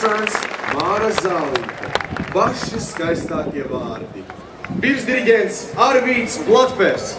Lusāns, Māra Zālīte. Paši skaistākie vārdi. Virsdiriģents Arvīts Blotpers.